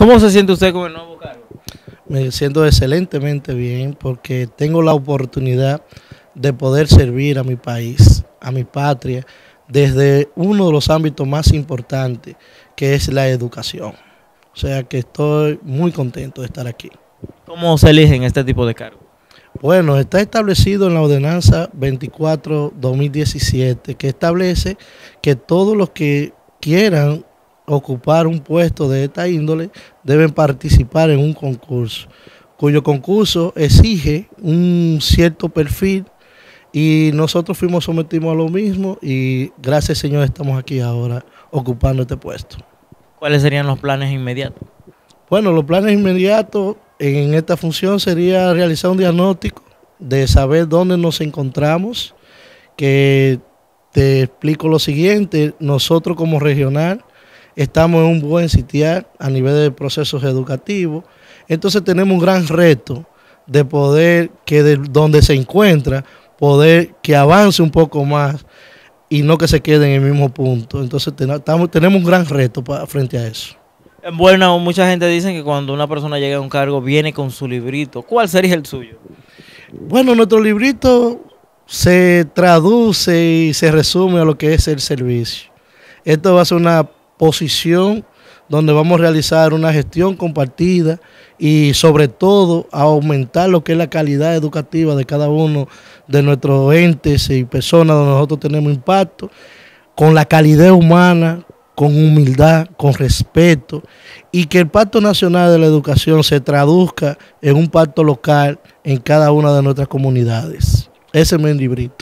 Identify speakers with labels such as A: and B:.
A: ¿Cómo se siente usted con el nuevo cargo?
B: Me siento excelentemente bien porque tengo la oportunidad de poder servir a mi país, a mi patria, desde uno de los ámbitos más importantes, que es la educación. O sea que estoy muy contento de estar aquí.
A: ¿Cómo se eligen este tipo de cargos?
B: Bueno, está establecido en la ordenanza 24-2017 que establece que todos los que quieran ocupar un puesto de esta índole deben participar en un concurso, cuyo concurso exige un cierto perfil y nosotros fuimos sometidos a lo mismo y gracias Señor estamos aquí ahora ocupando este puesto.
A: ¿Cuáles serían los planes inmediatos?
B: Bueno, los planes inmediatos en esta función sería realizar un diagnóstico de saber dónde nos encontramos, que te explico lo siguiente, nosotros como regional estamos en un buen sitial a nivel de procesos educativos, entonces tenemos un gran reto de poder que de donde se encuentra, poder que avance un poco más y no que se quede en el mismo punto. Entonces tenemos un gran reto frente a eso.
A: Bueno, mucha gente dice que cuando una persona llega a un cargo viene con su librito. ¿Cuál sería el suyo?
B: Bueno, nuestro librito se traduce y se resume a lo que es el servicio. Esto va a ser una posición donde vamos a realizar una gestión compartida y sobre todo a aumentar lo que es la calidad educativa de cada uno de nuestros entes y personas donde nosotros tenemos impacto, con la calidad humana, con humildad, con respeto, y que el Pacto Nacional de la Educación se traduzca en un pacto local en cada una de nuestras comunidades. Ese es mi librito.